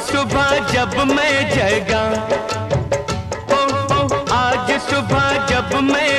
सुबह जब मैं जगा ओ, ओ आज सुबह जब मैं